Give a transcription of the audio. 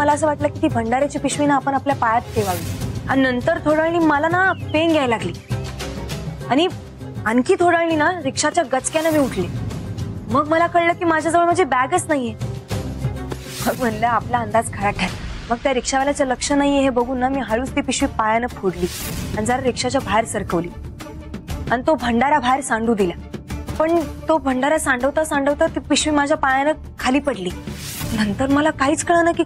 मला असं वाटलं की ती भंडाऱ्याची पिशवी ना आपण आपल्या पायात ठेवावी. आणि नंतर थोड्या मला ना पेन यायला लागली. आणि आणखी थोड्या ना रिक्षाच्या गचक्यानं मी उठले. मग मला कळलं की माझ्याजवळ माझी बॅगच नाहीये. मग म्हणलं, आपला अंदाज खरा ठर मग त्या रिक्षावाल्याचं लक्ष नाहीये हे बघून ना मी हळूच ती पिशवी पायानं फोडली आणि जरा रिक्षाच्या बाहेर सरकवली. आणि तो भंडारा बाहेर सांडू दिला. पण तो भंडारा सांडवता सांडवता ती पिशवी माझ्या पायानं खाली पडली. नंतर मला काहीच कळलं की